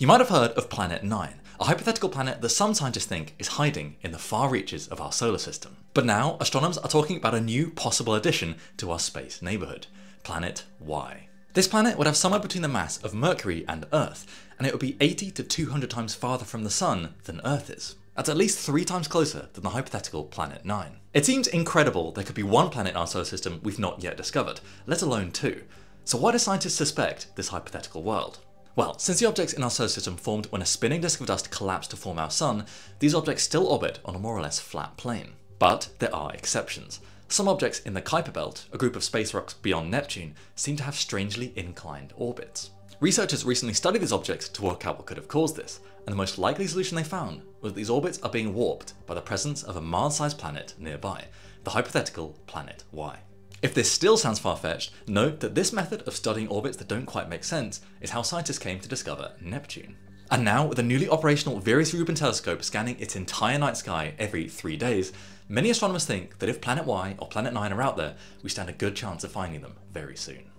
You might have heard of Planet 9, a hypothetical planet that some scientists think is hiding in the far reaches of our solar system. But now, astronomers are talking about a new possible addition to our space neighbourhood, Planet Y. This planet would have somewhere between the mass of Mercury and Earth, and it would be 80 to 200 times farther from the Sun than Earth is. That's at least three times closer than the hypothetical Planet 9. It seems incredible there could be one planet in our solar system we've not yet discovered, let alone two. So why do scientists suspect this hypothetical world? Well, since the objects in our solar system formed when a spinning disk of dust collapsed to form our sun, these objects still orbit on a more or less flat plane. But there are exceptions. Some objects in the Kuiper Belt, a group of space rocks beyond Neptune, seem to have strangely inclined orbits. Researchers recently studied these objects to work out what could have caused this, and the most likely solution they found was that these orbits are being warped by the presence of a Mars-sized planet nearby, the hypothetical Planet Y. If this still sounds far-fetched, note that this method of studying orbits that don't quite make sense is how scientists came to discover Neptune. And now, with a newly operational Vera Rubin telescope scanning its entire night sky every three days, many astronomers think that if Planet Y or Planet 9 are out there, we stand a good chance of finding them very soon.